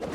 Shut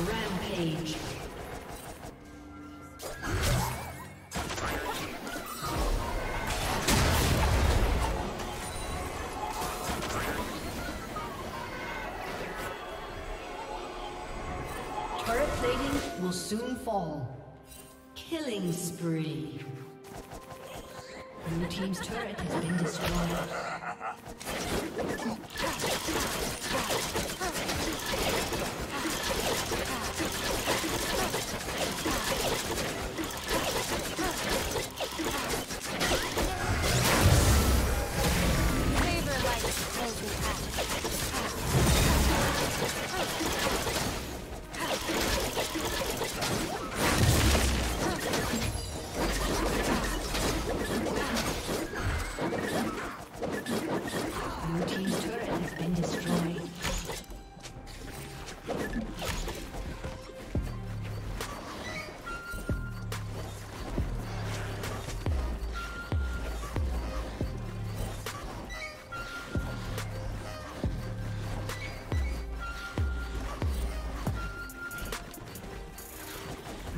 Rampage. Turret plating will soon fall. Killing spree. Blue Team's turret has been destroyed.